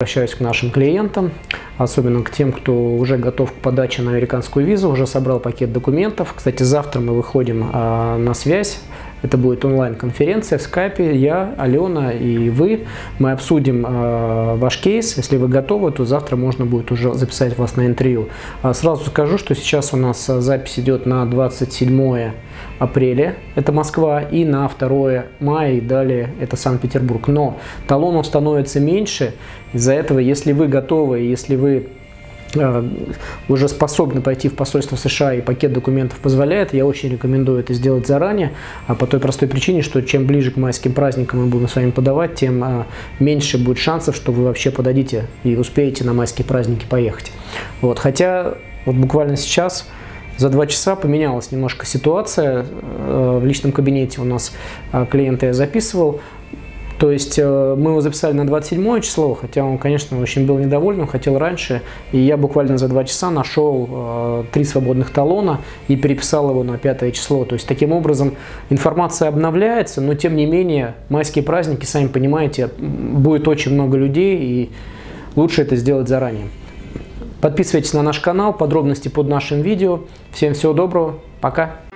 Обращаюсь к нашим клиентам, особенно к тем, кто уже готов к подаче на американскую визу, уже собрал пакет документов. Кстати, завтра мы выходим а, на связь. Это будет онлайн-конференция в скайпе. Я, Алена и вы. Мы обсудим э, ваш кейс. Если вы готовы, то завтра можно будет уже записать вас на интервью. А сразу скажу, что сейчас у нас запись идет на 27 апреля, это Москва, и на 2 мая и далее это Санкт-Петербург. Но талонов становится меньше, из-за этого, если вы готовы, если вы Э, уже способны пойти в посольство США и пакет документов позволяет, я очень рекомендую это сделать заранее, а по той простой причине, что чем ближе к майским праздникам мы будем с вами подавать, тем э, меньше будет шансов, что вы вообще подадите и успеете на майские праздники поехать. Вот. Хотя вот буквально сейчас за два часа поменялась немножко ситуация. Э, в личном кабинете у нас клиента я записывал, то есть э, мы его записали на 27 число, хотя он, конечно, очень был недоволен, он хотел раньше. И я буквально за два часа нашел э, три свободных талона и переписал его на 5 число. То есть таким образом информация обновляется, но тем не менее майские праздники, сами понимаете, будет очень много людей и лучше это сделать заранее. Подписывайтесь на наш канал, подробности под нашим видео. Всем всего доброго, пока!